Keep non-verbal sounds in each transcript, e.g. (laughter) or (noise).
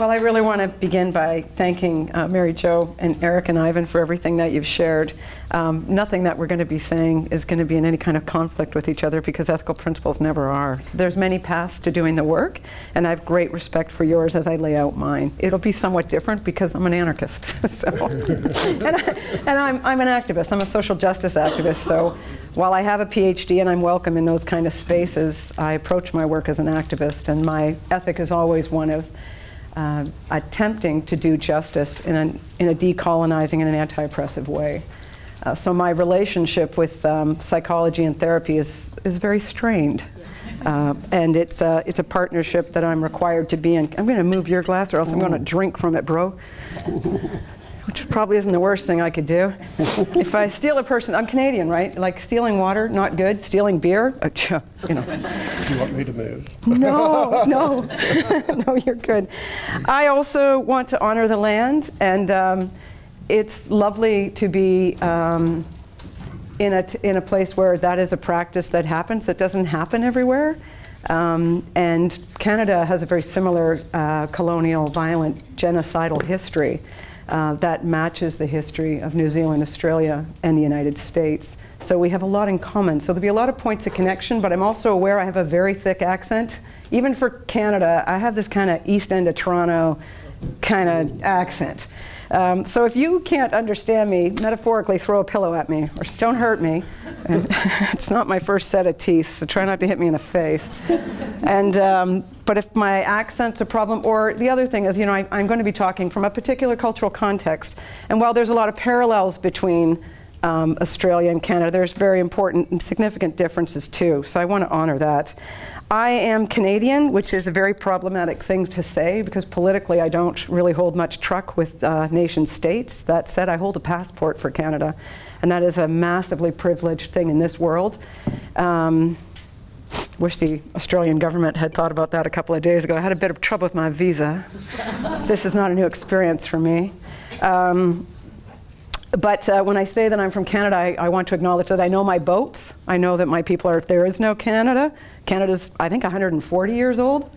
Well, I really want to begin by thanking uh, Mary Jo and Eric and Ivan for everything that you've shared. Um, nothing that we're going to be saying is going to be in any kind of conflict with each other because ethical principles never are. So there's many paths to doing the work, and I have great respect for yours as I lay out mine. It'll be somewhat different because I'm an anarchist, (laughs) (laughs) and, I, I'm an activist. I'm a social justice activist. So while I have a PhD and I'm welcome in those kind of spaces, I approach my work as an activist, and my ethic is always one of uh, attempting to do justice in a, in a decolonizing and an anti-oppressive way. Uh, so my relationship with um, psychology and therapy is, is very strained. Uh, and it's a, it's a partnership that I'm required to be in. I'm going to move your glass or else I'm going to drink from it, bro which probably isn't the worst thing I could do. (laughs) if I steal a person, I'm Canadian, right? Like stealing water, not good. Stealing beer, uh, you know. Do you want me to move? no, (laughs) no, (laughs) no, you're good. I also want to honor the land, and um, it's lovely to be um, in a in a place where that is a practice that happens. That doesn't happen everywhere. Um, and Canada has a very similar uh, colonial, violent, genocidal history uh, that matches the history of New Zealand, Australia, and the United States. So we have a lot in common. So there'll be a lot of points of connection, but I'm also aware I have a very thick accent. Even for Canada, I have this kind of East End of Toronto kind of accent. Um, so if you can't understand me, metaphorically throw a pillow at me or don't hurt me. (laughs) it's not my first set of teeth, so try not to hit me in the face. and um, but if my accent's a problem, or the other thing is, you know, I, I'm going to be talking from a particular cultural context, and while there's a lot of parallels between um, Australia and Canada, there's very important and significant differences too. So I want to honor that. I am Canadian, which is a very problematic thing to say because politically I don't really hold much truck with uh, nation states. That said, I hold a passport for Canada, and that is a massively privileged thing in this world. Um, wish the Australian government had thought about that a couple of days ago. I had a bit of trouble with my visa. this is not a new experience for me. Um, but uh, when I say that I'm from Canada, I, I, want to acknowledge that I know my boats. I know that my people are, there is no Canada. Canada's, I think, 140 years old.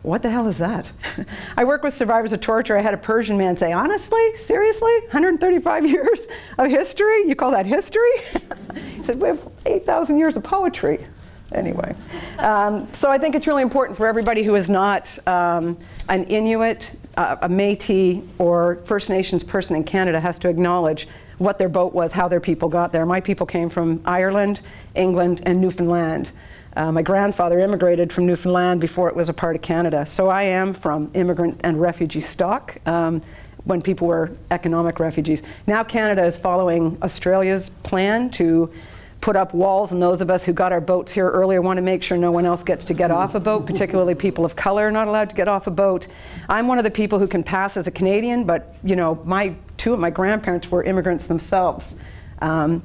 What the hell is that? (laughs) I work with survivors of torture. I had a Persian man say, honestly, seriously, 135 (laughs) years of history? You call that history? (laughs) he said, we have 8,000 years of poetry. Anyway, um, so I think it's really important for everybody who is not um, an Inuit, uh, a Métis, or First Nations person in Canada has to acknowledge what their boat was, how their people got there. My people came from Ireland, England, and Newfoundland. Uh, my grandfather immigrated from Newfoundland before it was a part of Canada. So I am from immigrant and refugee stock um, when people were economic refugees. Now Canada is following Australia's plan to put up walls, and those of us who got our boats here earlier want to make sure no one else gets to get off a boat, particularly people of color are not allowed to get off a boat. I'm one of the people who can pass as a Canadian, but you know, my two of my grandparents were immigrants themselves. Um,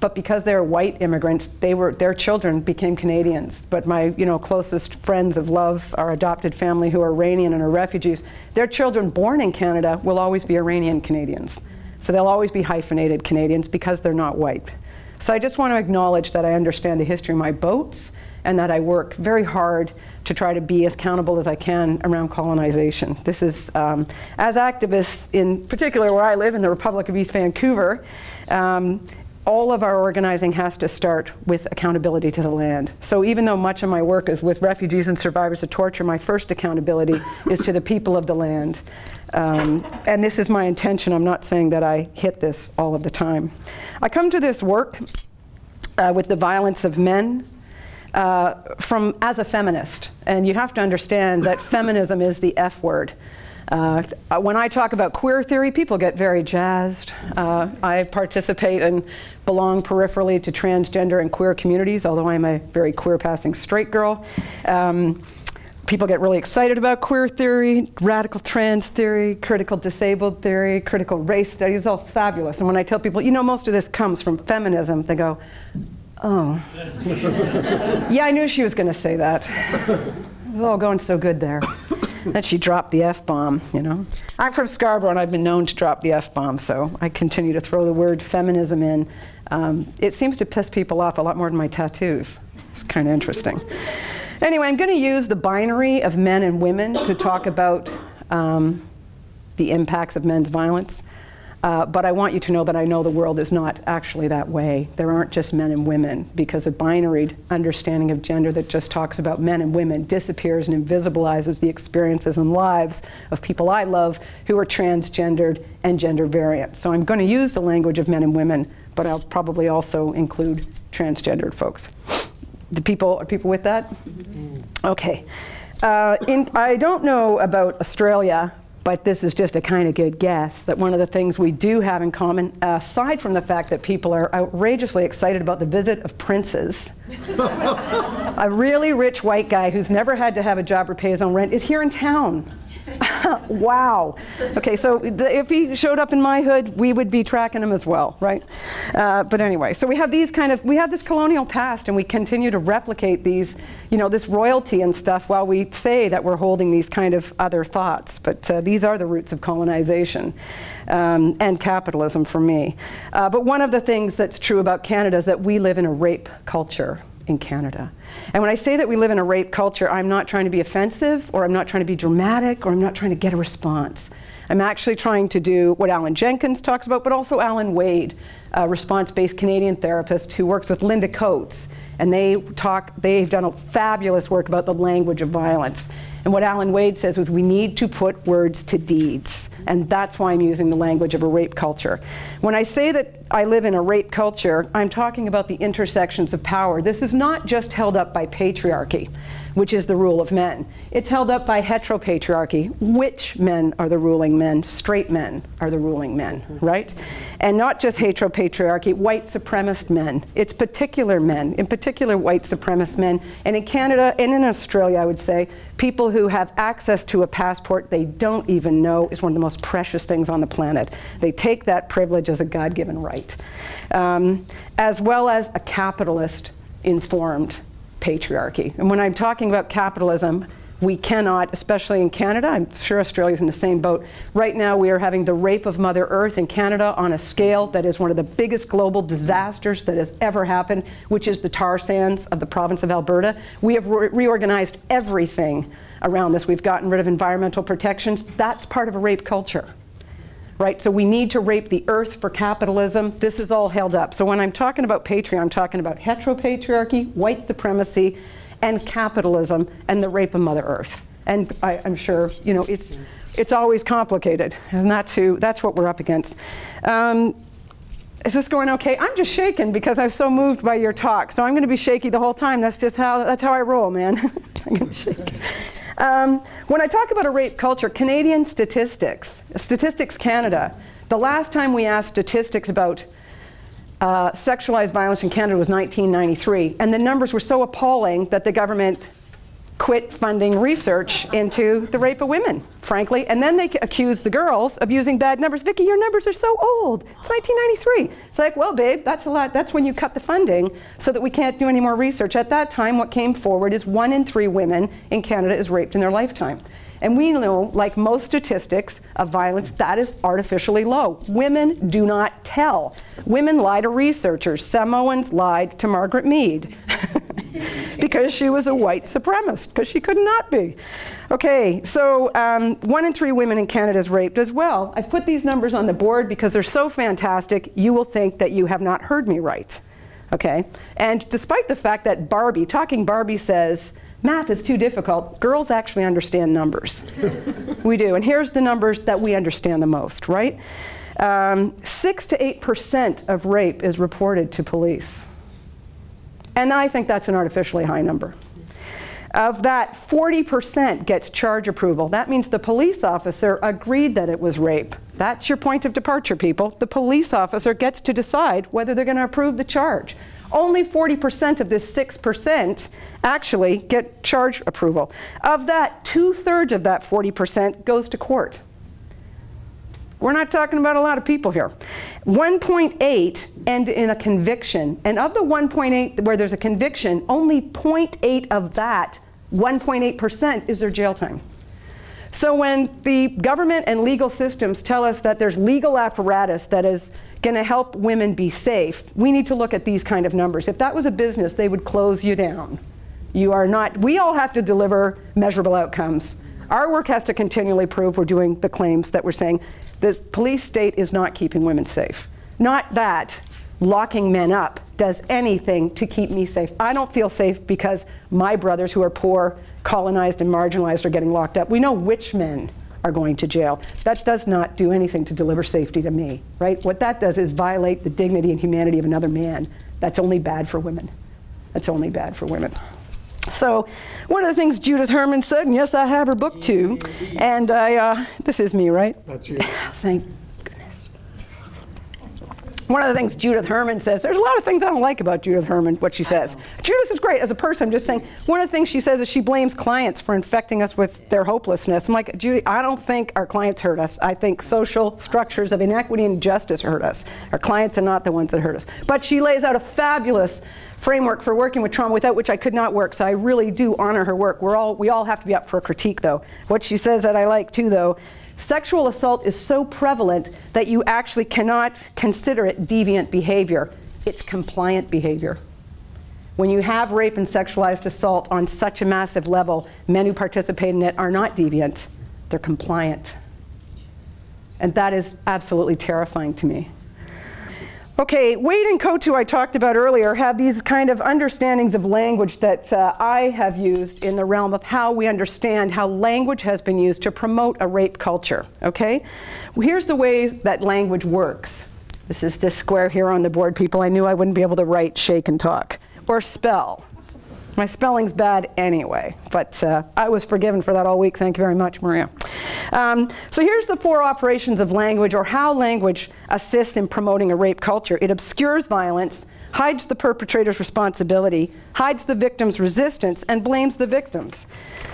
but because they're white immigrants, they were their children became Canadians. But my you know closest friends of love, our adopted family who are Iranian and are refugees, their children born in Canada will always be Iranian Canadians. So they'll always be hyphenated Canadians because they're not white. So I just want to acknowledge that I understand the history of my boats and that I work very hard to try to be as accountable as I can around colonization. This is, um, as activists, in particular where I live in the Republic of East Vancouver, um, all of our organizing has to start with accountability to the land. So even though much of my work is with refugees and survivors of torture, my first accountability is to the people of the land. Um, and this is my intention. I'm not saying that I hit this all of the time. I come to this work uh, with the violence of men uh, from as a feminist. And you have to understand that feminism is the F word. Uh, when I talk about queer theory, people get very jazzed. Uh, I participate and belong peripherally to transgender and queer communities, although I'm a very queer passing straight girl. Um, people get really excited about queer theory, radical trans theory, critical disabled theory, critical race studies, all fabulous. And when I tell people, you know, most of this comes from feminism, they go, oh. (laughs) yeah, I knew she was going to say that. It was all going so good there. (laughs) then she dropped the F bomb, you know. I'm from Scarborough and I've been known to drop the F bomb, so I continue to throw the word feminism in. Um, it seems to piss people off a lot more than my tattoos. It's kind of interesting. Anyway, I'm going to use the binary of men and women to talk about um, the impacts of men's violence. Uh, but I want you to know that I know the world is not actually that way. There aren't just men and women, because a binary understanding of gender that just talks about men and women disappears and invisibilizes the experiences and lives of people I love who are transgendered and gender variant. So I'm going to use the language of men and women, but I'll probably also include transgendered folks. The people are people with that? Okay. Uh, in, I don't know about Australia, but this is just a kind of good guess that one of the things we do have in common, aside from the fact that people are outrageously excited about the visit of princes, (laughs) a really rich white guy who's never had to have a job or pay his own rent is here in town. (laughs) wow. Okay, so the, if he showed up in my hood, we would be tracking him as well, right? Uh, but anyway, so we have these kind of, we have this colonial past and we continue to replicate these, you know, this royalty and stuff while we say that we're holding these kind of other thoughts. But uh, these are the roots of colonization um, and capitalism for me. Uh, but one of the things that's true about Canada is that we live in a rape culture in Canada. And when I say that we live in a rape culture, I'm not trying to be offensive or I'm not trying to be dramatic or I'm not trying to get a response. I'm actually trying to do what Alan Jenkins talks about, but also Alan Wade, a response-based Canadian therapist who works with Linda Coates. And they talk, they've done a fabulous work about the language of violence. And what Alan Wade says was we need to put words to deeds. And that's why I'm using the language of a rape culture. When I say that I live in a rape culture, I'm talking about the intersections of power. This is not just held up by patriarchy which is the rule of men. It's held up by heteropatriarchy, which men are the ruling men, straight men are the ruling men, right? And not just heteropatriarchy, white supremacist men. It's particular men, in particular white supremacist men. And in Canada and in Australia, I would say, people who have access to a passport they don't even know is one of the most precious things on the planet. They take that privilege as a God given right, um, as well as a capitalist informed patriarchy. And when I'm talking about capitalism, we cannot, especially in Canada, I'm sure Australia's in the same boat. Right now, we are having the rape of Mother Earth in Canada on a scale that is one of the biggest global disasters that has ever happened, which is the tar sands of the province of Alberta. We have re reorganized everything around this. We've gotten rid of environmental protections. That's part of a rape culture right? So we need to rape the earth for capitalism. This is all held up. So when I'm talking about patriarchy, I'm talking about heteropatriarchy, white supremacy, and capitalism, and the rape of Mother Earth. And I, am sure, you know, it's, it's always complicated, and that's, who, that's what we're up against. Um, is this going okay? I'm just shaking because I'm so moved by your talk. So I'm going to be shaky the whole time. That's just how, that's how I roll, man. (laughs) I'm going to shake. Um, when I talk about a rape culture, Canadian statistics, Statistics Canada, the last time we asked statistics about uh, sexualized violence in Canada was 1993, and the numbers were so appalling that the government quit funding research into the rape of women, frankly. And then they accuse the girls of using bad numbers. Vikki, your numbers are so old. It's 1993. It's like, well, babe, that's a lot. That's when you cut the funding so that we can't do any more research. At that time, what came forward is one in three women in Canada is raped in their lifetime. And we know, like most statistics of violence, that is artificially low. Women do not tell. Women lie to researchers. Owens lied to Margaret Mead (laughs) because she was a white supremacist, because she could not be. Okay, so um, one in three women in Canada is raped as well. I've put these numbers on the board because they're so fantastic, you will think that you have not heard me right. Okay? And despite the fact that Barbie, Talking Barbie says, math is too difficult. Girls actually understand numbers. (laughs) we do. And here's the numbers that we understand the most, right? Um, 6 to 8% of rape is reported to police. And I think that's an artificially high number. Of that, 40% gets charge approval. That means the police officer agreed that it was rape. That's your point of departure, people. The police officer gets to decide whether they're going to approve the charge. Only 40% of this 6% actually get charge approval. Of that, two thirds of that 40% goes to court. We're not talking about a lot of people here. 1.8 end in a conviction. And of the 1.8 where there's a conviction, only 0.8 of that, 1.8% is their jail time. So when the government and legal systems tell us that there's legal apparatus that is going to help women be safe, we need to look at these kind of numbers. If that was a business, they would close you down. You are not, we all have to deliver measurable outcomes. Our work has to continually prove we're doing the claims that we're saying the police state is not keeping women safe. Not that locking men up does anything to keep me safe. I don't feel safe because my brothers who are poor, colonized, and marginalized are getting locked up. We know which men are going to jail. That does not do anything to deliver safety to me, right? What that does is violate the dignity and humanity of another man. That's only bad for women. That's only bad for women. So, one of the things Judith Herman said, and yes, I have her book too, and I, uh, this is me, right? That's you. Thank one of the things Judith Herman says, there's a lot of things I don't like about Judith Herman, what she says. Judith is great as a person. I'm just saying, one of the things she says is she blames clients for infecting us with their hopelessness. I'm like, Judy, I don't think our clients hurt us. I think social structures of inequity and injustice hurt us. Our clients are not the ones that hurt us. But she lays out a fabulous framework for working with trauma without which I could not work. So I really do honor her work. We're all, we all have to be up for a critique, though. What she says that I like, too, though, Sexual assault is so prevalent that you actually cannot consider it deviant behavior. It's compliant behavior. When you have rape and sexualized assault on such a massive level, men who participate in it are not deviant, they're compliant. And that is absolutely terrifying to me. Okay, Wade and Coates, I talked about earlier, have these kind of understandings of language that uh, I have used in the realm of how we understand how language has been used to promote a rape culture. Okay? Well, here's the ways that language works. This is this square here on the board, people. I knew I wouldn't be able to write, shake, and talk. Or spell. My spelling's bad anyway, but uh, I was forgiven for that all week. Thank you very much, Maria. Um, so here's the four operations of language, or how language assists in promoting a rape culture. It obscures violence, hides the perpetrator's responsibility, hides the victim's resistance, and blames the victims.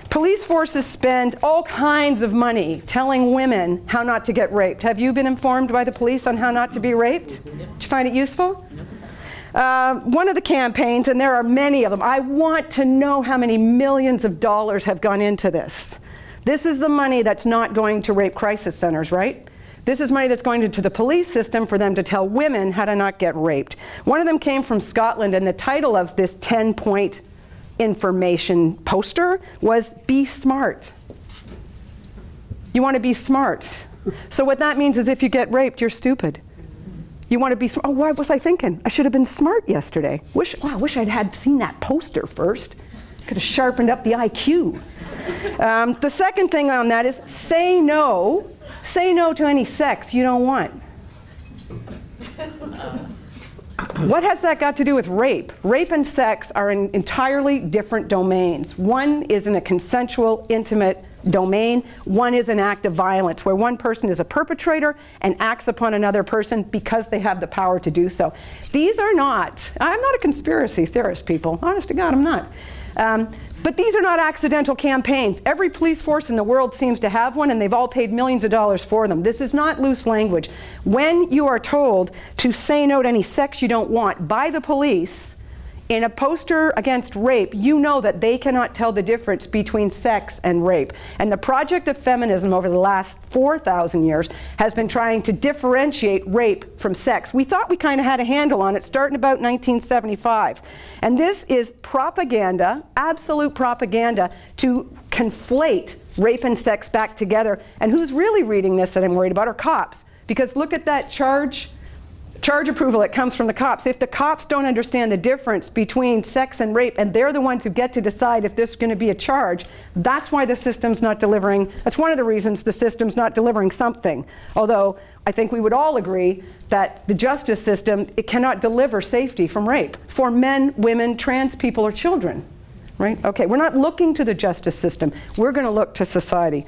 Police forces spend all kinds of money telling women how not to get raped. Have you been informed by the police on how not to be raped? Did you find it useful? Uh, one of the campaigns, and there are many of them, I want to know how many millions of dollars have gone into this. This is the money that's not going to rape crisis centers, right? This is money that's going to, the police system for them to tell women how to not get raped. One of them came from Scotland, and the title of this 10 point information poster was Be Smart. You want to be smart. So, what that means is if you get raped, you're stupid. You want to be smart. Oh, what was I thinking? I should have been smart yesterday. Wish, wow, I wish I'd had seen that poster first. Could have sharpened up the IQ. Um, the second thing on that is say no. Say no to any sex you don't want. What has that got to do with rape? Rape and sex are in entirely different domains. One is in a consensual, intimate domain. One is an act of violence, where one person is a perpetrator and acts upon another person because they have the power to do so. These are not, I'm not a conspiracy theorist, people. Honest to God, I'm not. Um, but these are not accidental campaigns. Every police force in the world seems to have one, and they've all paid millions of dollars for them. This is not loose language. When you are told to say no to any sex you don't want by the police, in a poster against rape, you know that they cannot tell the difference between sex and rape. And the project of feminism over the last 4,000 years has been trying to differentiate rape from sex. We thought we kind of had a handle on it starting about 1975. And this is propaganda, absolute propaganda, to conflate rape and sex back together. And who's really reading this that I'm worried about are cops. Because look at that charge charge approval that comes from the cops. If the cops don't understand the difference between sex and rape, and they're the ones who get to decide if this is going to be a charge, that's why the system's not delivering. That's one of the reasons the system's not delivering something. Although I think we would all agree that the justice system it cannot deliver safety from rape for men, women, trans people, or children. Right? Okay, we're not looking to the justice system. We're going to look to society.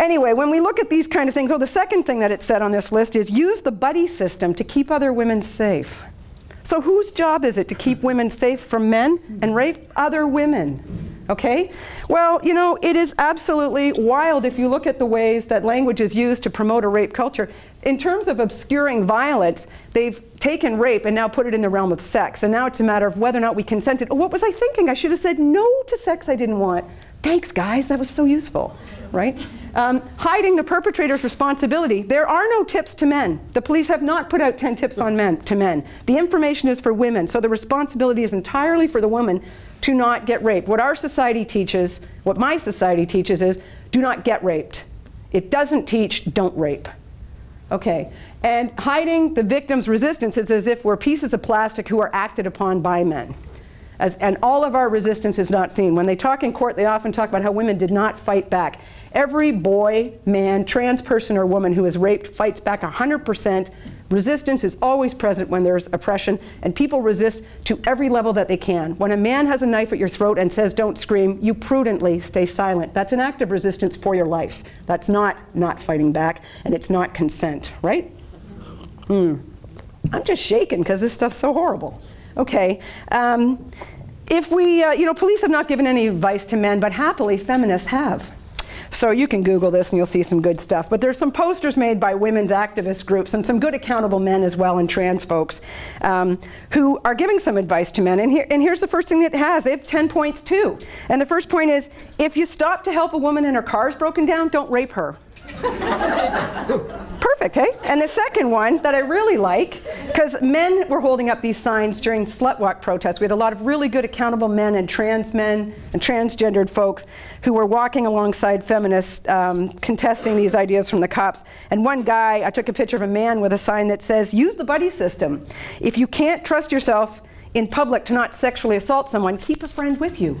Anyway, when we look at these kind of things, oh, the second thing that it said on this list is use the buddy system to keep other women safe. So whose job is it to keep women safe from men and rape other women? Okay? Well, you know, it is absolutely wild if you look at the ways that language is used to promote a rape culture. In terms of obscuring violence, they've taken rape and now put it in the realm of sex. And now it's a matter of whether or not we consented. Oh, what was I thinking? I should have said no to sex I didn't want. Thanks, guys. That was so useful, right? Um, hiding the perpetrator's responsibility. There are no tips to men. The police have not put out 10 tips on men to men. The information is for women, so the responsibility is entirely for the woman to not get raped. What our society teaches, what my society teaches is do not get raped. It doesn't teach don't rape. Okay, and hiding the victim's resistance is as if we're pieces of plastic who are acted upon by men. As, and all of our resistance is not seen. When they talk in court, they often talk about how women did not fight back. Every boy, man, trans person, or woman who is raped fights back 100%. Resistance is always present when there's oppression, and people resist to every level that they can. When a man has a knife at your throat and says, Don't scream, you prudently stay silent. That's an act of resistance for your life. That's not not fighting back, and it's not consent, right? Hmm. I'm just shaking because this stuff's so horrible. Okay. Um, if we, uh, you know, police have not given any advice to men, but happily feminists have. So you can Google this and you'll see some good stuff. But there's some posters made by women's activist groups and some good accountable men as well and trans folks um, who are giving some advice to men. And, here, and here's the first thing it has. They have 10 points too. And the first point is, if you stop to help a woman and her car's broken down, don't rape her. Perfect, hey? And the second one that I really like, because men were holding up these signs during slutwalk protests. We had a lot of really good accountable men and trans men and transgendered folks who were walking alongside feminists um, contesting these ideas from the cops. And one guy, I took a picture of a man with a sign that says, use the buddy system. If you can't trust yourself, in public to not sexually assault someone, keep a friend with you.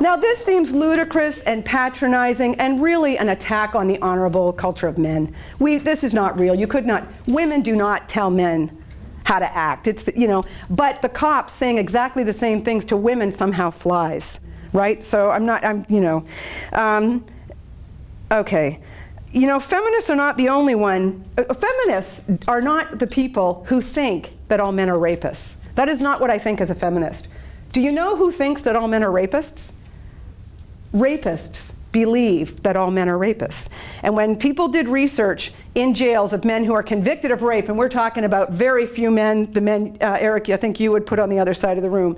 now, this seems ludicrous and patronizing and really an attack on the honorable culture of men. We, this is not real. You could not, women do not tell men how to act. It's, you know, but the cops saying exactly the same things to women somehow flies, right? So I'm not, I'm, you know. Um, okay. You know, feminists are not the only one. Uh, feminists are not the people who think that all men are rapists. That is not what I think as a feminist. Do you know who thinks that all men are rapists? Rapists believe that all men are rapists. And when people did research in jails of men who are convicted of rape, and we're talking about very few men, the men, uh, Eric, I think you would put on the other side of the room,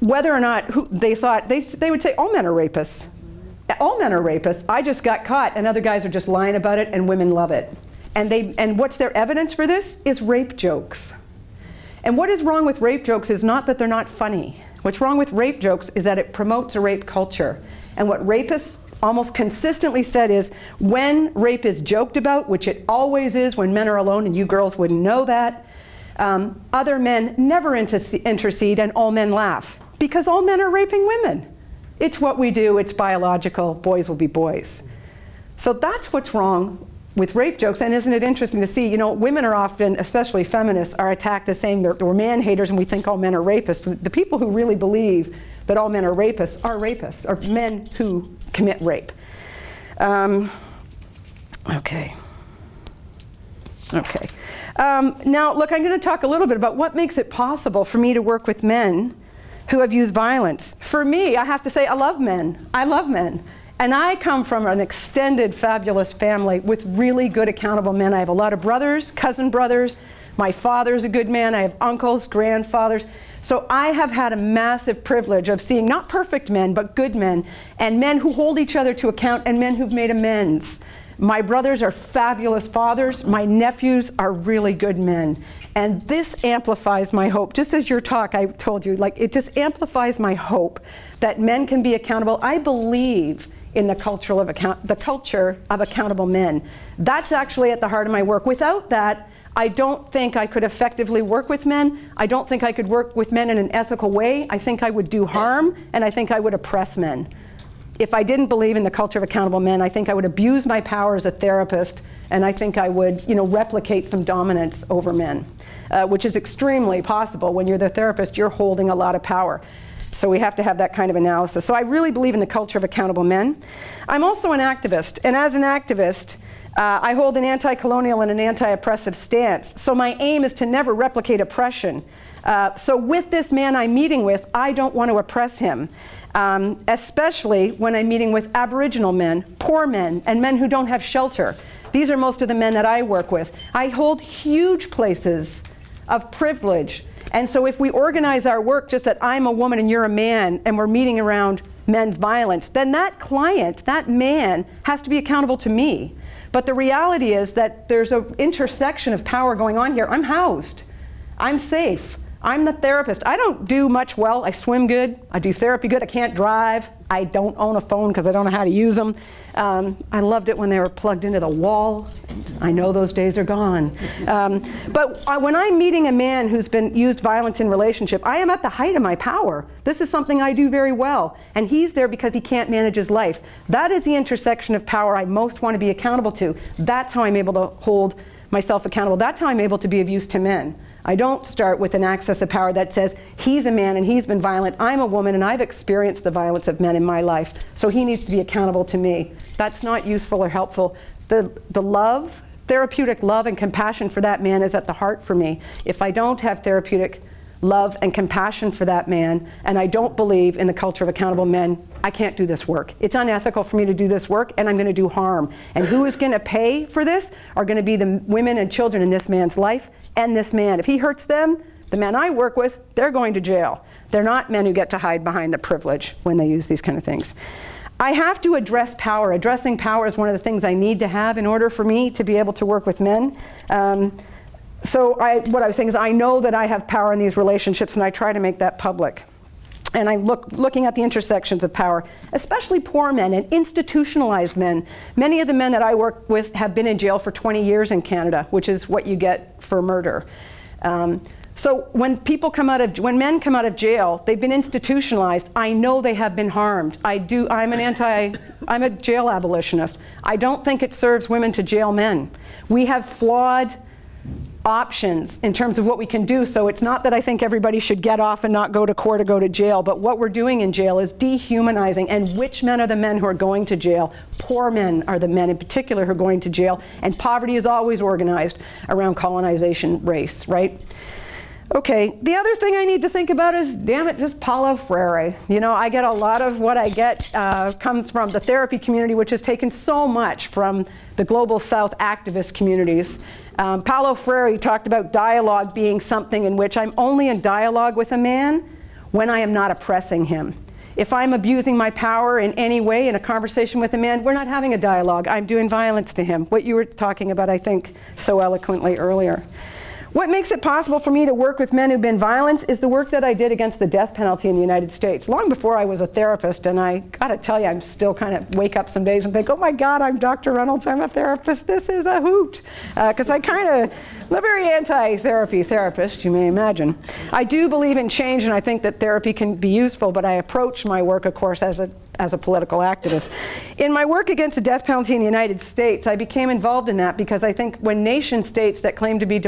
whether or not who, they thought, they, they would say all men are rapists. All men are rapists. I just got caught, and other guys are just lying about it, and women love it. And, they, and what's their evidence for this? Is rape jokes. And what is wrong with rape jokes is not that they're not funny. What's wrong with rape jokes is that it promotes a rape culture. And what rapists almost consistently said is when rape is joked about, which it always is when men are alone, and you girls wouldn't know that, um, other men never intercede and all men laugh because all men are raping women. It's what we do, it's biological, boys will be boys. So that's what's wrong with rape jokes. And isn't it interesting to see, you know, women are often, especially feminists, are attacked as saying they're, we're man haters and we think all men are rapists. The people who really believe that all men are rapists are rapists, are men who commit rape. Um, okay. Okay. Um, now, look, I'm going to talk a little bit about what makes it possible for me to work with men who have used violence. For me, I have to say, I love men. I love men. And I come from an extended, fabulous family with really good, accountable men. I have a lot of brothers, cousin brothers. My father's a good man. I have uncles, grandfathers. So I have had a massive privilege of seeing not perfect men, but good men, and men who hold each other to account, and men who've made amends. My brothers are fabulous fathers. My nephews are really good men. And this amplifies my hope. Just as your talk, I told you, like, it just amplifies my hope that men can be accountable. I believe in the, cultural of account, the culture of accountable men. That's actually at the heart of my work. Without that, I don't think I could effectively work with men. I don't think I could work with men in an ethical way. I think I would do harm, and I think I would oppress men. If I didn't believe in the culture of accountable men, I think I would abuse my power as a therapist, and I think I would, you know, replicate some dominance over men, uh, which is extremely possible. When you're the therapist, you're holding a lot of power. So we have to have that kind of analysis. So I really believe in the culture of accountable men. I'm also an activist, and as an activist, uh, I hold an anti colonial and an anti oppressive stance. So my aim is to never replicate oppression. Uh, so with this man I'm meeting with, I don't want to oppress him, um, especially when I'm meeting with Aboriginal men, poor men, and men who don't have shelter. These are most of the men that I work with. I hold huge places of privilege and so if we organize our work just that I'm a woman and you're a man and we're meeting around men's violence, then that client, that man, has to be accountable to me. But the reality is that there's an intersection of power going on here. I'm housed. I'm safe. I'm the therapist. I don't do much well. I swim good. I do therapy good. I can't drive. I don't own a phone because I don't know how to use them. Um, I loved it when they were plugged into the wall. I know those days are gone. Um, but I, when I'm meeting a man who's been used violence in relationship, I am at the height of my power. This is something I do very well. And he's there because he can't manage his life. That is the intersection of power I most want to be accountable to. That's how I'm able to hold myself accountable. That's how I'm able to be of use to men. I don't start with an access of power that says he's a man and he's been violent. I'm a woman and I've experienced the violence of men in my life, so he needs to be accountable to me. That's not useful or helpful. The, the love, therapeutic love and compassion for that man is at the heart for me. If I don't have therapeutic love and compassion for that man, and I don't believe in the culture of accountable men, I can't do this work. It's unethical for me to do this work, and I'm going to do harm. And who is going to pay for this are going to be the women and children in this man's life and this man. If he hurts them, the men I work with, they're going to jail. They're not men who get to hide behind the privilege when they use these kind of things. I have to address power. Addressing power is one of the things I need to have in order for me to be able to work with men. Um, so I, what I was saying is I know that I have power in these relationships and I try to make that public. And I'm look, looking at the intersections of power, especially poor men and institutionalized men. Many of the men that I work with have been in jail for 20 years in Canada, which is what you get for murder. Um, so when people come out of, when men come out of jail, they've been institutionalized. I know they have been harmed. I do, I'm an anti, I'm a jail abolitionist. I don't think it serves women to jail men. We have flawed options in terms of what we can do. So it's not that I think everybody should get off and not go to court or go to jail, but what we're doing in jail is dehumanizing. And which men are the men who are going to jail? Poor men are the men in particular who are going to jail. And poverty is always organized around colonization race, right? Okay, the other thing I need to think about is, damn it, just Paulo Freire. You know, I get a lot of what I get uh, comes from the therapy community, which has taken so much from the global south activist communities. Um, Paulo Freire talked about dialogue being something in which I'm only in dialogue with a man when I am not oppressing him. If I'm abusing my power in any way in a conversation with a man, we're not having a dialogue. I'm doing violence to him. What you were talking about, I think, so eloquently earlier. What makes it possible for me to work with men who've been violent is the work that I did against the death penalty in the United States. Long before I was a therapist, and I gotta tell you, I'm still kind of wake up some days and think, oh my God, I'm Dr. Reynolds, I'm a therapist, this is a hoot. Because uh, I kind of, I'm a very anti-therapy therapist, you may imagine. I do believe in change, and I think that therapy can be useful, but I approach my work, of course, as a as a political activist. In my work against the death penalty in the United States, I became involved in that because I think when nation states that claim to be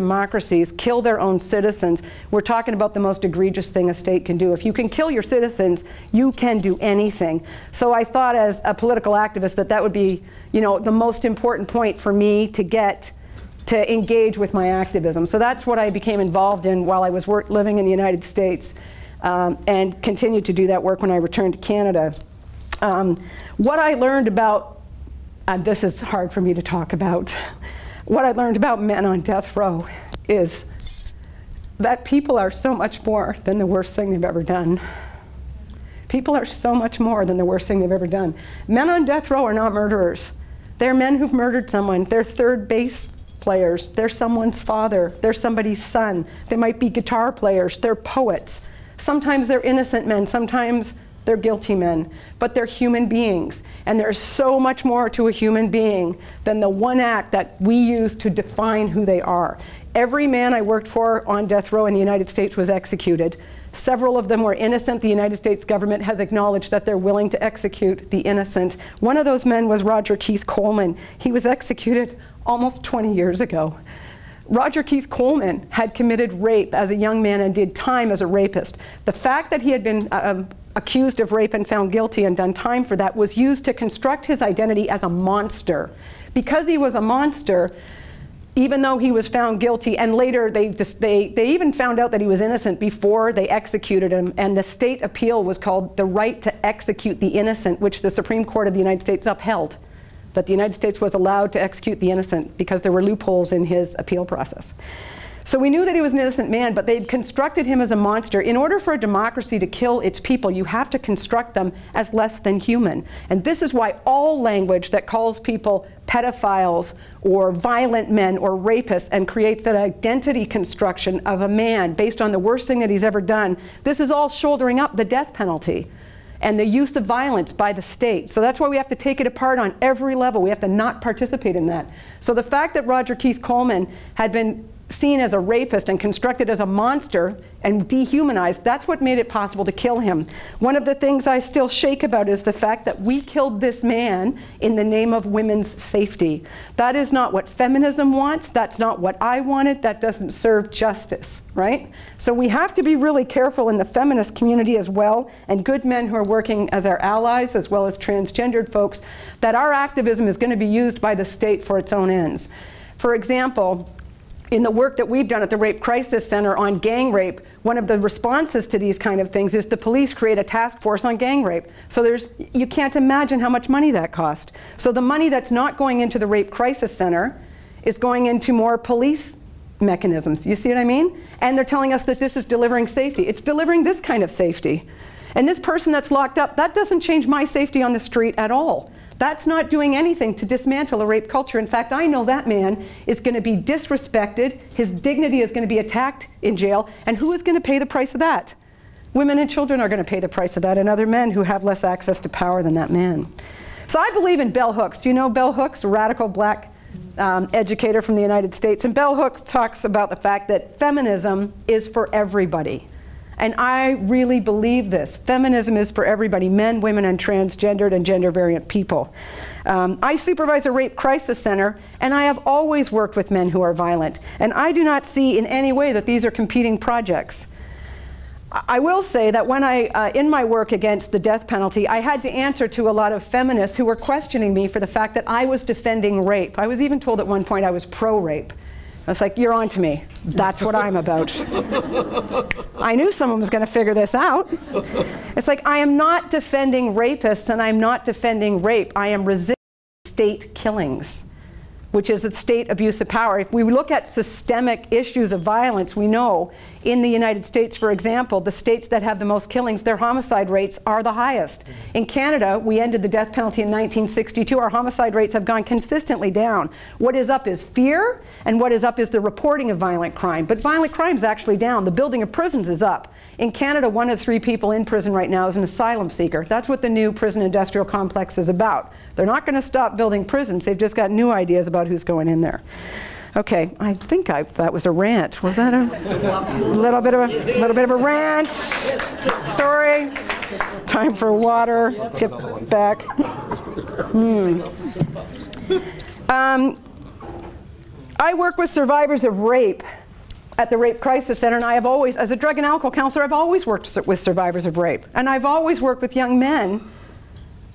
kill their own citizens, we're talking about the most egregious thing a state can do. If you can kill your citizens, you can do anything. So I thought as a political activist that that would be, you know, the most important point for me to get to engage with my activism. So that's what I became involved in while I was living in the United States um, and continued to do that work when I returned to Canada. Um, what I learned about, and this is hard for me to talk about, (laughs) what I learned about men on death row is that people are so much more than the worst thing they've ever done. People are so much more than the worst thing they've ever done. Men on death row are not murderers. They're men who've murdered someone. They're third base players. They're someone's father. They're somebody's son. They might be guitar players. They're poets. Sometimes they're innocent men. Sometimes they're guilty men, but they're human beings. And there's so much more to a human being than the one act that we use to define who they are. Every man I worked for on death row in the United States was executed. Several of them were innocent. The United States government has acknowledged that they're willing to execute the innocent. One of those men was Roger Keith Coleman. He was executed almost 20 years ago. Roger Keith Coleman had committed rape as a young man and did time as a rapist. The fact that he had been uh, accused of rape and found guilty and done time for that was used to construct his identity as a monster. Because he was a monster, even though he was found guilty, and later they, just, they, they even found out that he was innocent before they executed him, and the state appeal was called the right to execute the innocent, which the Supreme Court of the United States upheld, that the United States was allowed to execute the innocent because there were loopholes in his appeal process. So we knew that he was an innocent man, but they'd constructed him as a monster. In order for a democracy to kill its people, you have to construct them as less than human. And this is why all language that calls people pedophiles or violent men or rapists and creates an identity construction of a man based on the worst thing that he's ever done, this is all shouldering up the death penalty and the use of violence by the state. So that's why we have to take it apart on every level. We have to not participate in that. So the fact that Roger Keith Coleman had been seen as a rapist and constructed as a monster and dehumanized, that's what made it possible to kill him. One of the things I still shake about is the fact that we killed this man in the name of women's safety. That is not what feminism wants. That's not what I wanted. That doesn't serve justice, right? So we have to be really careful in the feminist community as well, and good men who are working as our allies, as well as transgendered folks, that our activism is going to be used by the state for its own ends. For example, in the work that we've done at the Rape Crisis Center on gang rape, one of the responses to these kind of things is the police create a task force on gang rape. So there's, you can't imagine how much money that cost. So the money that's not going into the Rape Crisis Center is going into more police mechanisms. You see what I mean? And they're telling us that this is delivering safety. It's delivering this kind of safety. And this person that's locked up, that doesn't change my safety on the street at all. That's not doing anything to dismantle a rape culture. In fact, I know that man is going to be disrespected, his dignity is going to be attacked in jail, and who is going to pay the price of that? Women and children are going to pay the price of that, and other men who have less access to power than that man. So I believe in bell hooks. Do you know bell hooks, radical black um, educator from the United States? And bell hooks talks about the fact that feminism is for everybody. And I really believe this. Feminism is for everybody men, women, and transgendered and gender variant people. Um, I supervise a rape crisis center, and I have always worked with men who are violent. And I do not see in any way that these are competing projects. I will say that when I, uh, in my work against the death penalty, I had to answer to a lot of feminists who were questioning me for the fact that I was defending rape. I was even told at one point I was pro rape. I was like, you're on to me. That's what I'm about. (laughs) I knew someone was going to figure this out. It's like, I am not defending rapists and I'm not defending rape. I am resisting state killings which is the state abuse of power. If we look at systemic issues of violence, we know in the United States, for example, the states that have the most killings, their homicide rates are the highest. In Canada, we ended the death penalty in 1962. Our homicide rates have gone consistently down. What is up is fear, and what is up is the reporting of violent crime. But violent crime is actually down. The building of prisons is up. In Canada, one of three people in prison right now is an asylum seeker. That's what the new prison industrial complex is about. They're not going to stop building prisons. They've just got new ideas about who's going in there. Okay, I think I, that was a rant. Was that a little bit of a little bit of a rant? Sorry. Time for water. Get back. Hmm. Um, I work with survivors of rape at the Rape Crisis Center, and I have always, as a drug and alcohol counselor, I've always worked with survivors of rape. And I've always worked with young men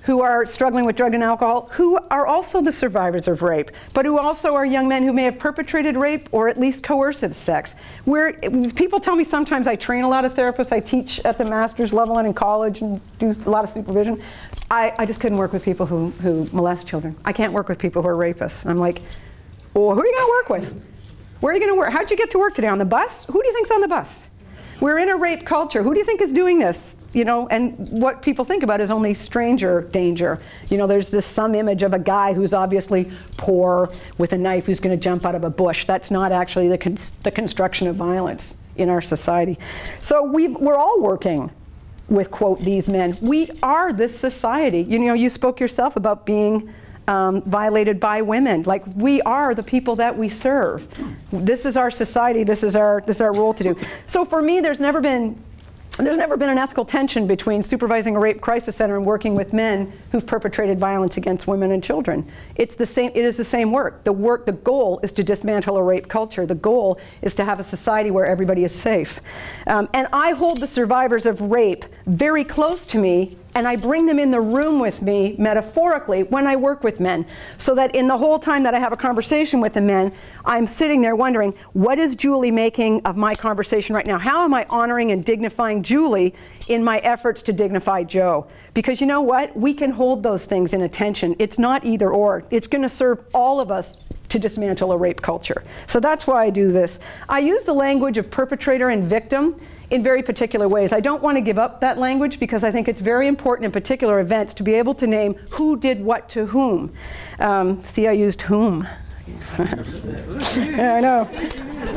who are struggling with drug and alcohol, who are also the survivors of rape, but who also are young men who may have perpetrated rape or at least coercive sex. Where people tell me sometimes I train a lot of therapists, I teach at the master's level and in college and do a lot of supervision. I, I just couldn't work with people who, who molest children. I can't work with people who are rapists. I'm like, well, who are you going to work with? Where are you going to work? How'd you get to work today? On the bus? Who do you think's on the bus? We're in a rape culture. Who do you think is doing this? You know, and what people think about is only stranger danger. You know, there's this some image of a guy who's obviously poor with a knife who's going to jump out of a bush. That's not actually the, con the construction of violence in our society. So we we're all working with, quote, these men. We are this society. You know, you spoke yourself about being um, violated by women. Like we are the people that we serve. This is our society. This is our this is our role to do. So for me, there's never been there's never been an ethical tension between supervising a rape crisis center and working with men who've perpetrated violence against women and children. It's the same, it is the same work. The work, the goal is to dismantle a rape culture. The goal is to have a society where everybody is safe. Um, and I hold the survivors of rape very close to me and I bring them in the room with me, metaphorically, when I work with men. So that in the whole time that I have a conversation with the men, I'm sitting there wondering, what is Julie making of my conversation right now? How am I honoring and dignifying Julie in my efforts to dignify Joe? Because you know what? We can hold those things in attention. It's not either or. It's going to serve all of us to dismantle a rape culture. So that's why I do this. I use the language of perpetrator and victim in very particular ways. I don't want to give up that language because I think it's very important in particular events to be able to name who did what to whom. Um, see, I used whom. (laughs) yeah, I know.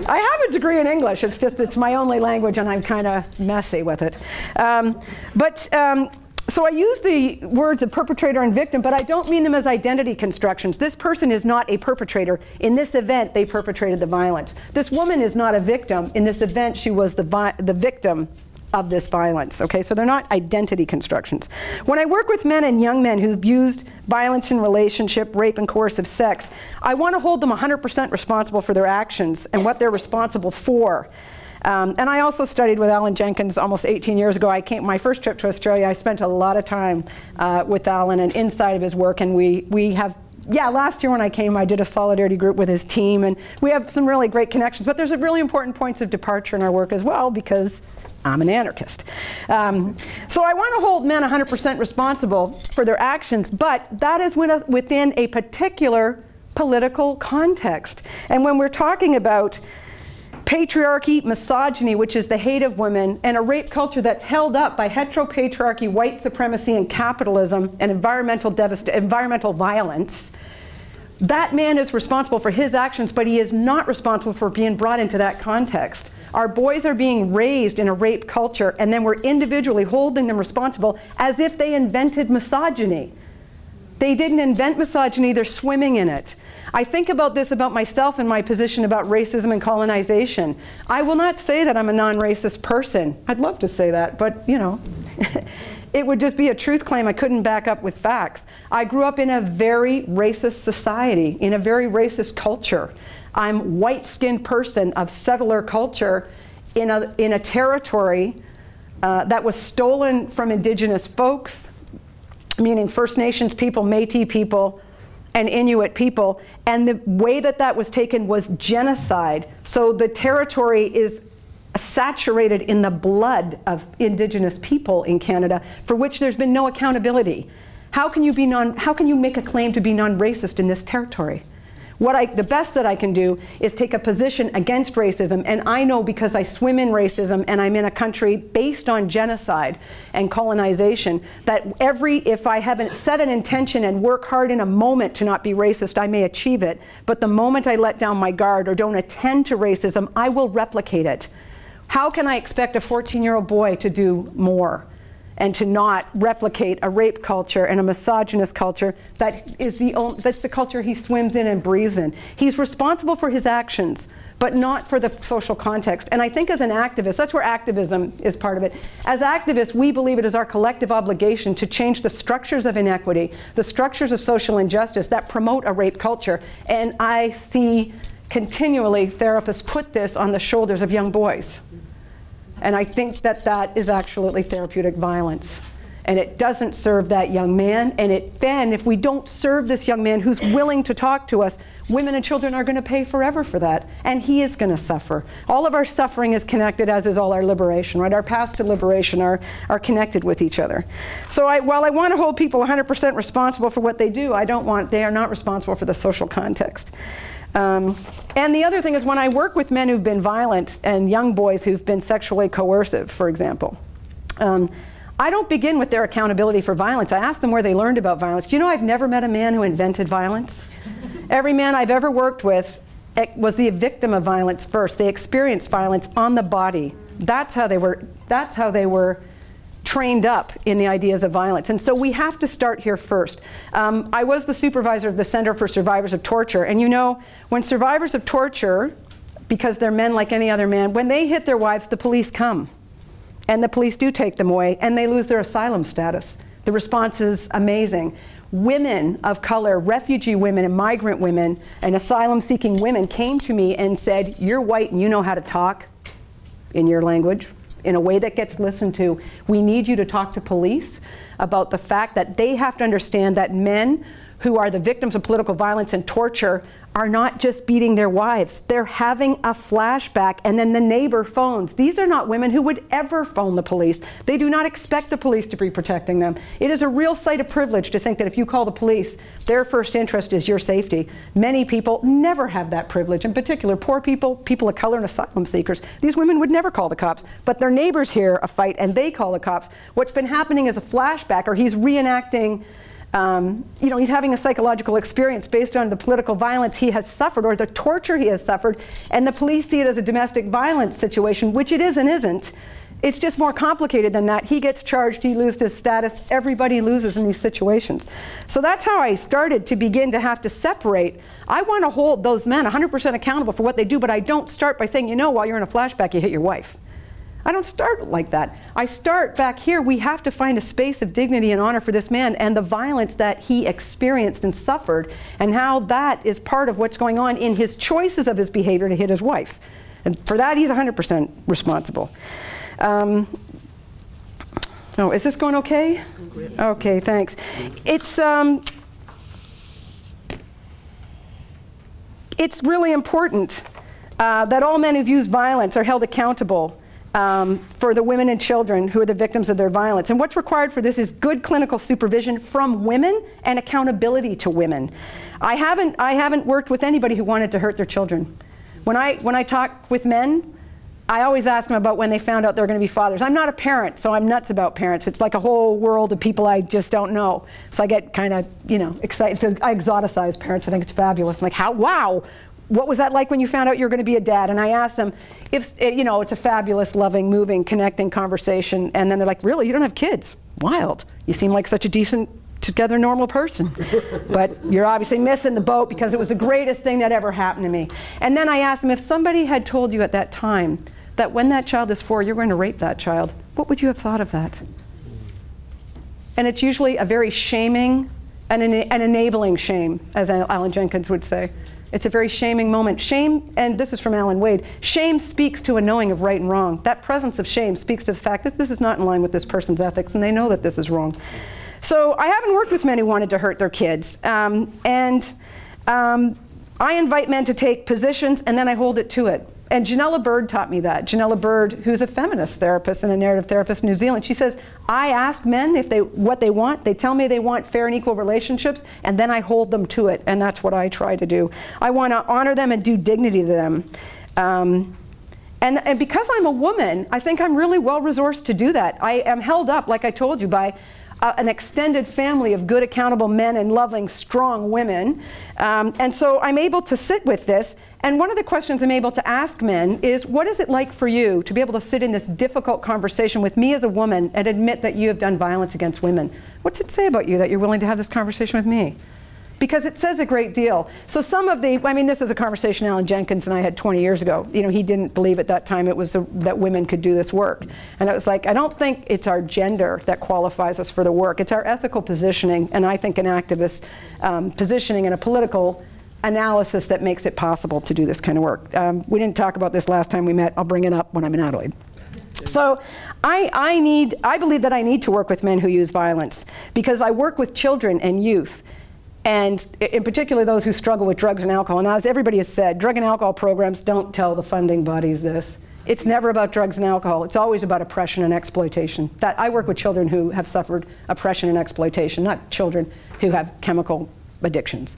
I have a degree in English. It's just it's my only language, and I'm kind of messy with it. Um, but um, so I use the words of perpetrator and victim, but I don't mean them as identity constructions. This person is not a perpetrator. In this event, they perpetrated the violence. This woman is not a victim. In this event, she was the, the victim of this violence. Okay, so they're not identity constructions. When I work with men and young men who've used violence in relationship, rape, and coercive sex, I want to hold them 100% responsible for their actions and what they're responsible for. Um, and I also studied with Alan Jenkins almost 18 years ago. I came my first trip to Australia. I spent a lot of time uh, with Alan and inside of his work, and we we have. Yeah, last year when I came, I did a solidarity group with his team, and we have some really great connections. But there's a really important points of departure in our work as well because I'm an anarchist. Um, so I want to hold men 100% responsible for their actions, but that is within a particular political context. And when we're talking about patriarchy, misogyny, which is the hate of women, and a rape culture that's held up by heteropatriarchy, white supremacy, and capitalism, and environmental, environmental violence, that man is responsible for his actions, but he is not responsible for being brought into that context. Our boys are being raised in a rape culture, and then we're individually holding them responsible as if they invented misogyny. They didn't invent misogyny, they're swimming in it. I think about this about myself and my position about racism and colonization. I will not say that I'm a non-racist person. I'd love to say that, but you know, (laughs) it would just be a truth claim I couldn't back up with facts. I grew up in a very racist society, in a very racist culture. I'm white-skinned person of settler culture in a, in a territory uh, that was stolen from indigenous folks, meaning First Nations people, Métis people, and Inuit people. And the way that that was taken was genocide. So the territory is saturated in the blood of Indigenous people in Canada, for which there's been no accountability. How can you, be non, how can you make a claim to be non-racist in this territory? What I, the best that I can do is take a position against racism, and I know because I swim in racism and I'm in a country based on genocide and colonization that every, if I haven't set an intention and work hard in a moment to not be racist, I may achieve it. But the moment I let down my guard or don't attend to racism, I will replicate it. How can I expect a 14 year old boy to do more? And to not replicate a rape culture and a misogynist culture that is the only, that's the culture he swims in and breathes in. He's responsible for his actions, but not for the social context. And I think as an activist, that's where activism is part of it. As activists, we believe it is our collective obligation to change the structures of inequity, the structures of social injustice that promote a rape culture. And I see continually therapists put this on the shoulders of young boys. And I think that that is actually therapeutic violence. And it doesn't serve that young man. And it then, if we don't serve this young man who's willing to talk to us, women and children are going to pay forever for that. And he is going to suffer. All of our suffering is connected, as is all our liberation, right? Our paths to liberation are, are connected with each other. So I, while I want to hold people 100% responsible for what they do, I don't want, they are not responsible for the social context. Um, and the other thing is when I work with men who've been violent and young boys who've been sexually coercive, for example, um, I don't begin with their accountability for violence. I ask them where they learned about violence. You know I've never met a man who invented violence? (laughs) Every man I've ever worked with eh, was the victim of violence first. They experienced violence on the body. That's how they were, that's how they were trained up in the ideas of violence. And so we have to start here first. Um, I was the supervisor of the Center for Survivors of Torture. And you know, when survivors of torture, because they're men like any other man, when they hit their wives, the police come. And the police do take them away, and they lose their asylum status. The response is amazing. Women of color, refugee women and migrant women and asylum seeking women came to me and said, You're white and you know how to talk in your language in a way that gets listened to. We need you to talk to police about the fact that they have to understand that men who are the victims of political violence and torture are not just beating their wives. They're having a flashback, and then the neighbor phones. These are not women who would ever phone the police. They do not expect the police to be protecting them. It is a real site of privilege to think that if you call the police, their first interest is your safety. Many people never have that privilege, in particular, poor people, people of color, and asylum seekers. These women would never call the cops, but their neighbors hear a fight and they call the cops. What's been happening is a flashback, or he's reenacting um, you know, he's having a psychological experience based on the political violence he has suffered or the torture he has suffered, and the police see it as a domestic violence situation, which it is and isn't. It's just more complicated than that. He gets charged, he loses his status, everybody loses in these situations. So that's how I started to begin to have to separate. I want to hold those men 100% accountable for what they do, but I don't start by saying, you know, while you're in a flashback, you hit your wife. I don't start like that. I start back here. We have to find a space of dignity and honor for this man and the violence that he experienced and suffered, and how that is part of what's going on in his choices of his behavior to hit his wife. And for that, he's 100% responsible. Um, oh, is this going okay? Okay, thanks. It's um, it's really important uh, that all men who've used violence are held accountable um, for the women and children who are the victims of their violence. And what's required for this is good clinical supervision from women and accountability to women. I haven't, I haven't worked with anybody who wanted to hurt their children. When I, when I talk with men, I always ask them about when they found out they're going to be fathers. I'm not a parent, so I'm nuts about parents. It's like a whole world of people I just don't know. So I get kind of, you know, excited. I exoticize parents. I think it's fabulous. I'm like, how, wow, what was that like when you found out you were going to be a dad? And I asked them if, you know, it's a fabulous, loving, moving, connecting conversation. And then they're like, really? You don't have kids? Wild. You seem like such a decent, together, normal person. (laughs) but you're obviously missing the boat because it was the greatest thing that ever happened to me. And then I asked them if somebody had told you at that time that when that child is four, you're going to rape that child, what would you have thought of that? And it's usually a very shaming and an, an enabling shame, as Alan Jenkins would say. It's a very shaming moment. Shame, and this is from Allan Wade, shame speaks to a knowing of right and wrong. That presence of shame speaks to the fact that this is not in line with this person's ethics, and they know that this is wrong. So I haven't worked with men who wanted to hurt their kids. Um, and um, I invite men to take positions, and then I hold it to it and Johnella Bird taught me that. Johnella Bird, who's a feminist therapist and a narrative therapist in New Zealand, she says, I ask men if they what they want. They tell me they want fair and equal relationships, and then I hold them to it, and that's what I try to do. I want to honor them and do dignity to them. Um, and, and because I'm a woman, I think I'm really well resourced to do that. I am held up, like I told you, by an extended family of good, accountable men and loving, strong women. Um, and so I'm able to sit with this and one of the questions I'm able to ask men is what is it like for you to be able to sit in this difficult conversation with me as a woman and admit that you have done violence against women? What's it say about you that you're willing to have this conversation with me? Because it says a great deal. So some of the, I mean, this is a conversation Alan Jenkins and I had 20 years ago. You know, he didn't believe at that time it was that women could do this work. And it was like, I don't think it's our gender that qualifies us for the work. It's our ethical positioning, and I think an activist um, positioning and a political analysis that makes it possible to do this kind of work. Um, we didn't talk about this last time we met. I'll bring it up when I'm in Adelaide. So I, I, need, I believe that I need to work with men who use violence because I work with children and youth and in particular those who struggle with drugs and alcohol. Now, as everybody has said, drug and alcohol programs don't tell the funding bodies this. It's never about drugs and alcohol. It's always about oppression and exploitation. That I work with children who have suffered oppression and exploitation, not children who have chemical addictions.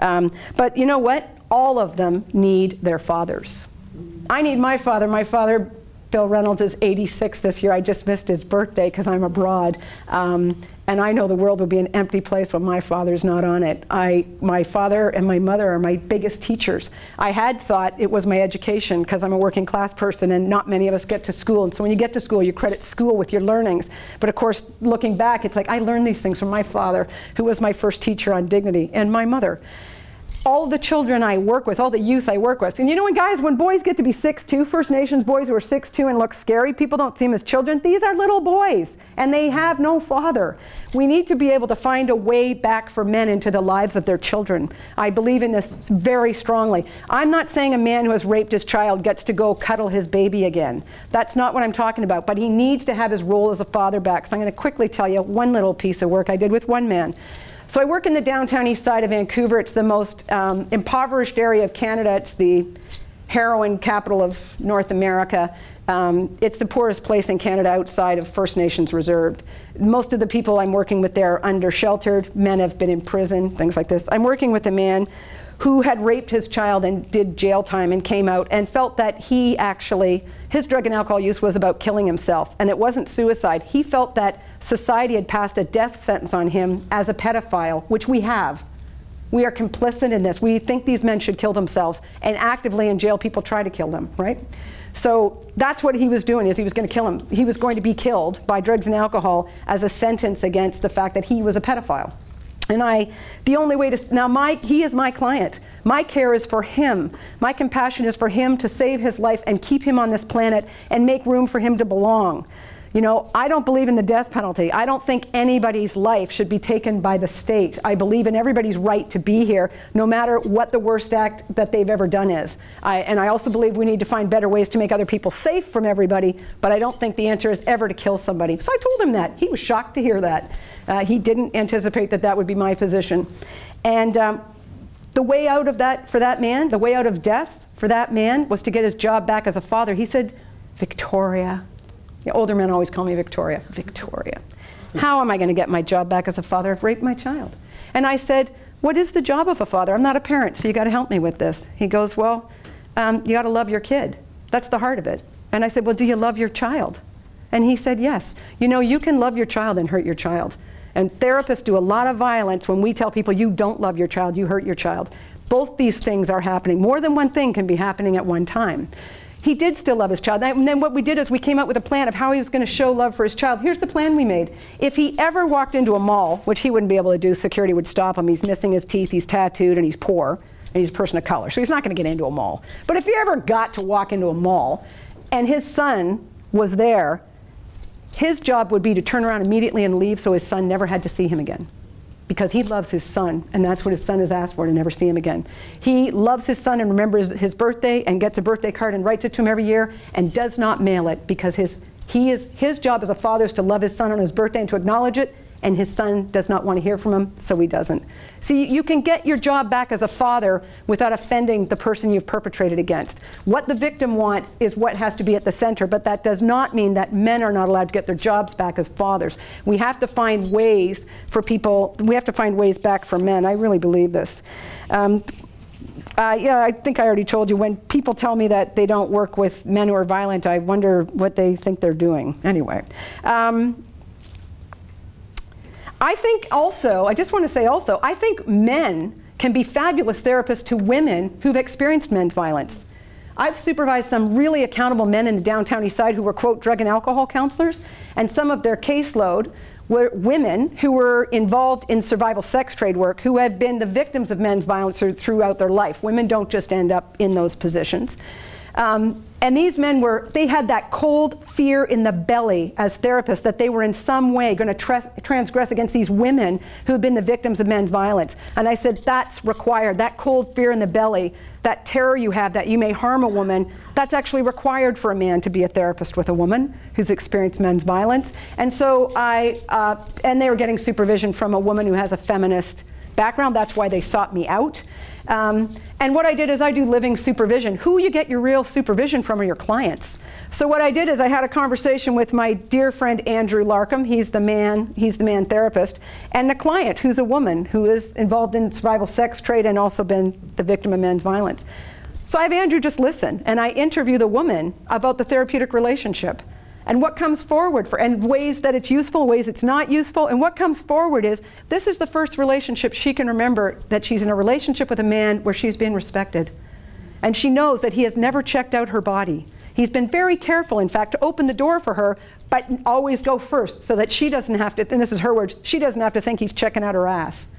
Um, but you know what? All of them need their fathers. I need my father. My father, Bill Reynolds, is 86 this year. I just missed his birthday because I'm abroad. Um, and I know the world will be an empty place when my father's not on it. I, my father and my mother are my biggest teachers. I had thought it was my education because I'm a working class person and not many of us get to school. And so when you get to school, you credit school with your learnings. But of course, looking back, it's like I learned these things from my father, who was my first teacher on dignity, and my mother all the children I work with, all the youth I work with. And you know when guys, when boys get to be 6'2", First Nations boys who are 6'2", and look scary, people don't see them as children. These are little boys, and they have no father. We need to be able to find a way back for men into the lives of their children. I believe in this very strongly. I'm not saying a man who has raped his child gets to go cuddle his baby again. That's not what I'm talking about, but he needs to have his role as a father back. So I'm going to quickly tell you one little piece of work I did with one man. So I work in the downtown east side of Vancouver. It's the most um, impoverished area of Canada. It's the heroin capital of North America. Um, it's the poorest place in Canada outside of First Nations reserved. Most of the people I'm working with there are under sheltered. Men have been in prison, things like this. I'm working with a man who had raped his child and did jail time and came out and felt that he actually, his drug and alcohol use was about killing himself. And it wasn't suicide. He felt that society had passed a death sentence on him as a pedophile, which we have. We are complicit in this. We think these men should kill themselves, and actively in jail, people try to kill them, right? So that's what he was doing is he was going to kill him. He was going to be killed by drugs and alcohol as a sentence against the fact that he was a pedophile. And I, the only way to, now my, he is my client. My care is for him. My compassion is for him to save his life and keep him on this planet and make room for him to belong. You know, I don't believe in the death penalty. I don't think anybody's life should be taken by the state. I believe in everybody's right to be here, no matter what the worst act that they've ever done is. I, and I also believe we need to find better ways to make other people safe from everybody, but I don't think the answer is ever to kill somebody. So I told him that. He was shocked to hear that. Uh, he didn't anticipate that that would be my position. And um, the way out of that, for that man, the way out of death for that man was to get his job back as a father. He said, Victoria, the older men always call me Victoria. Victoria. How am I going to get my job back as a father? I've raped my child. And I said, What is the job of a father? I'm not a parent, so you got to help me with this. He goes, Well, um, you got to love your kid. That's the heart of it. And I said, Well, do you love your child? And he said, Yes. You know, you can love your child and hurt your child. And therapists do a lot of violence when we tell people you don't love your child, you hurt your child. Both these things are happening. More than one thing can be happening at one time he did still love his child. And then what we did is we came up with a plan of how he was going to show love for his child. Here's the plan we made. If he ever walked into a mall, which he wouldn't be able to do, security would stop him. He's missing his teeth, he's tattooed, and he's poor, and he's a person of color. So he's not going to get into a mall. But if he ever got to walk into a mall and his son was there, his job would be to turn around immediately and leave so his son never had to see him again because he loves his son, and that's what his son has asked for to never see him again. He loves his son and remembers his birthday and gets a birthday card and writes it to him every year and does not mail it because his, he is, his job as a father is to love his son on his birthday and to acknowledge it and his son does not want to hear from him, so he doesn't. See, you can get your job back as a father without offending the person you've perpetrated against. What the victim wants is what has to be at the center, but that does not mean that men are not allowed to get their jobs back as fathers. We have to find ways for people, we have to find ways back for men. I really believe this. Um, uh, yeah, I think I already told you. When people tell me that they don't work with men who are violent, I wonder what they think they're doing. Anyway. Um, I think also, I just want to say also, I think men can be fabulous therapists to women who've experienced men's violence. I've supervised some really accountable men in the downtown east side who were, quote, drug and alcohol counselors, and some of their caseload were women who were involved in survival sex trade work who had been the victims of men's violence throughout their life. Women don't just end up in those positions. Um, and these men were, they had that cold fear in the belly as therapists that they were in some way going to tra- transgress against these women who had been the victims of men's violence. And I said, that's required. That cold fear in the belly, that terror you have that you may harm a woman, that's actually required for a man to be a therapist with a woman who's experienced men's violence. And so I, uh, and they were getting supervision from a woman who has a feminist background. That's why they sought me out. Um, and what I did is I do living supervision. Who you get your real supervision from are your clients. So what I did is I had a conversation with my dear friend Andrew Larkham. He's the man, he's the man therapist, and the client, who's a woman who is involved in survival sex trade and also been the victim of men's violence. So I have Andrew just listen, and I interview the woman about the therapeutic relationship and what comes forward for and ways that it's useful ways it's not useful and what comes forward is this is the first relationship she can remember that she's in a relationship with a man where she's being respected. And she knows that he has never checked out her body. He's been very careful in fact to open the door for her but always go first so that she doesn't have to and this is her words she doesn't have to think he's checking out her ass.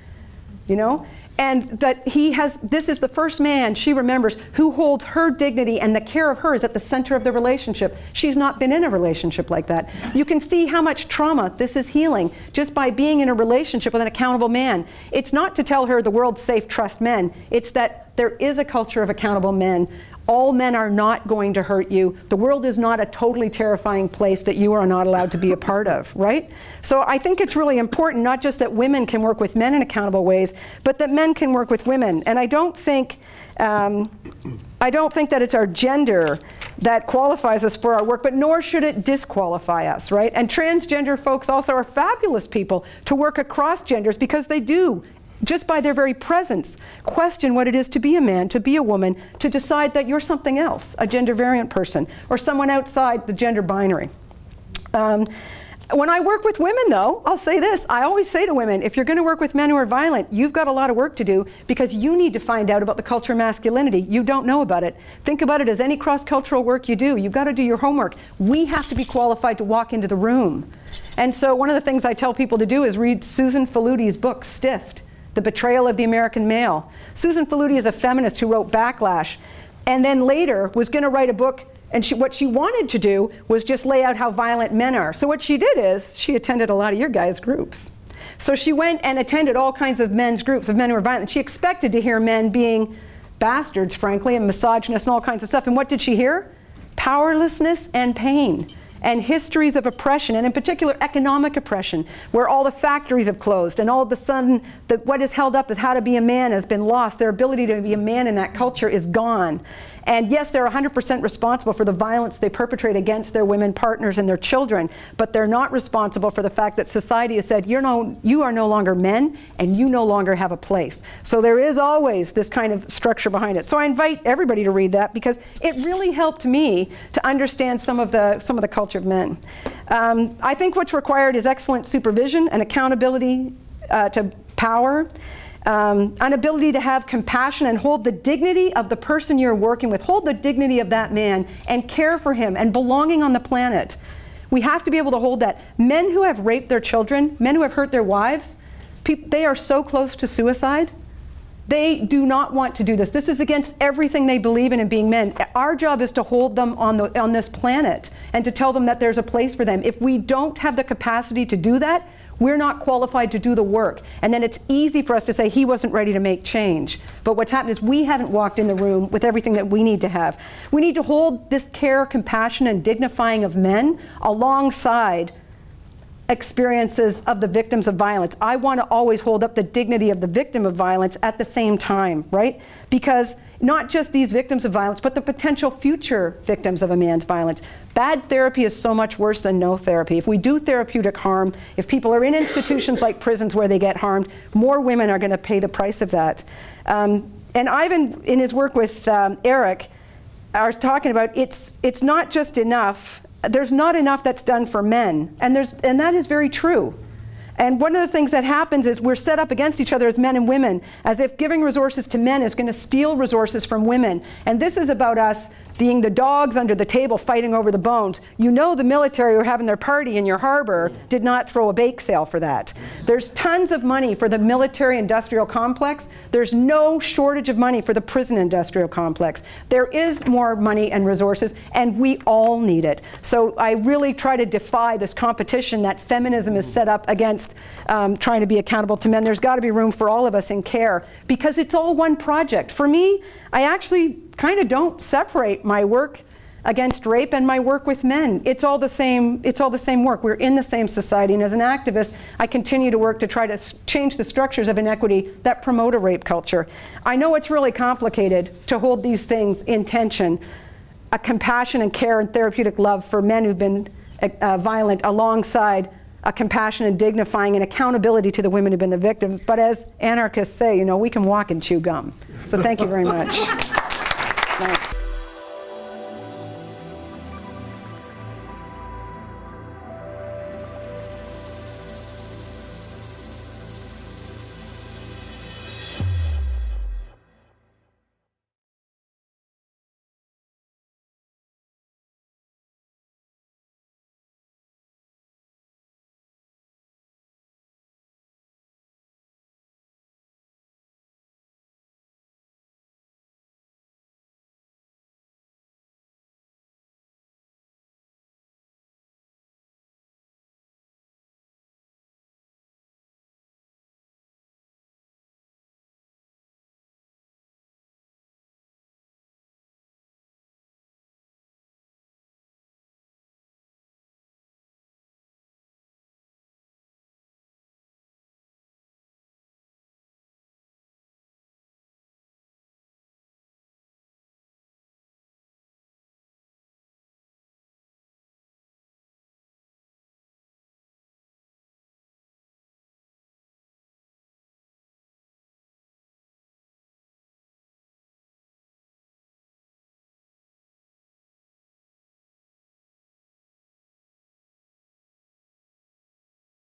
You know and that he has this is the first man she remembers who holds her dignity and the care of her is at the center of the relationship. She's not been in a relationship like that. You can see how much trauma this is healing just by being in a relationship with an accountable man. It's not to tell her the world's safe trust men. It's that there is a culture of accountable men All men are not going to hurt you. The world is not a totally terrifying place that you are not allowed to be a part of, (laughs) right? So I think it's really important not just that women can work with men in accountable ways, but that men can work with women. And I don't think um, I don't think that it's our gender that qualifies us for our work, but nor should it disqualify us, right? And transgender folks also are fabulous people to work across genders because they do just by their very presence, question what it is to be a man, to be a woman, to decide that you're something else, a gender variant person, or someone outside the gender binary. Um, when I work with women, though, I'll say this I always say to women, if you're going to work with men who are violent, you've got a lot of work to do because you need to find out about the culture of masculinity. You don't know about it. Think about it as any cross cultural work you do. You've got to do your homework. We have to be qualified to walk into the room. And so, one of the things I tell people to do is read Susan Faludi's book, Stiffed The Betrayal of the American Male. Susan Faludi is a feminist who wrote Backlash and then later was going to write a book and she, what she wanted to do was just lay out how violent men are. So what she did is she attended a lot of your guys' groups. So she went and attended all kinds of men's groups of men who were violent. She expected to hear men being bastards, frankly, and misogynists and all kinds of stuff. And what did she hear? Powerlessness and pain and histories of oppression, and in particular economic oppression, where all the factories have closed, and all of a sudden the, what is held up as how to be a man has been lost. Their ability to be a man in that culture is gone. And yes, they're 100% responsible for the violence they perpetrate against their women partners and their children, but they're not responsible for the fact that society has said, You're no, you are no longer men and you no longer have a place. So there is always this kind of structure behind it. So I invite everybody to read that because it really helped me to understand some of the, some of the culture of men. Um, I think what's required is excellent supervision and accountability uh, to power um, an ability to have compassion and hold the dignity of the person you're working with, hold the dignity of that man and care for him and belonging on the planet. We have to be able to hold that. Men who have raped their children, men who have hurt their wives, they are so close to suicide. They do not want to do this. This is against everything they believe in in being men. Our job is to hold them on, the, on this planet and to tell them that there's a place for them. If we don't have the capacity to do that, we're not qualified to do the work. And then it's easy for us to say he wasn't ready to make change. But what's happened is we haven't walked in the room with everything that we need to have. We need to hold this care, compassion, and dignifying of men alongside experiences of the victims of violence. I want to always hold up the dignity of the victim of violence at the same time, right? Because not just these victims of violence, but the potential future victims of a man's violence. Bad therapy is so much worse than no therapy. If we do therapeutic harm, if people are in institutions like prisons where they get harmed, more women are going to pay the price of that. Um, and Ivan, in his work with um, Eric, I was talking about it's, it's not just enough. There's not enough that's done for men. And, there's, and that is very true. And one of the things that happens is we're set up against each other as men and women, as if giving resources to men is going to steal resources from women. And this is about us being the dogs under the table fighting over the bones. You know the military who are having their party in your harbor did not throw a bake sale for that. There's tons of money for the military industrial complex. There's no shortage of money for the prison industrial complex. There is more money and resources, and we all need it. So I really try to defy this competition that feminism is set up against um, trying to be accountable to men. There's got to be room for all of us in care because it's all one project. For me, I actually kind of don't separate my work against rape and my work with men. It's all the same, it's all the same work. We're in the same society and as an activist, I continue to work to try to change the structures of inequity that promote a rape culture. I know it's really complicated to hold these things in tension. A compassion and care and therapeutic love for men who've been uh, violent alongside a compassion and dignifying and accountability to the women who've been the victims. But as anarchists say, you know, we can walk and chew gum. So thank you very much. (laughs) Thanks.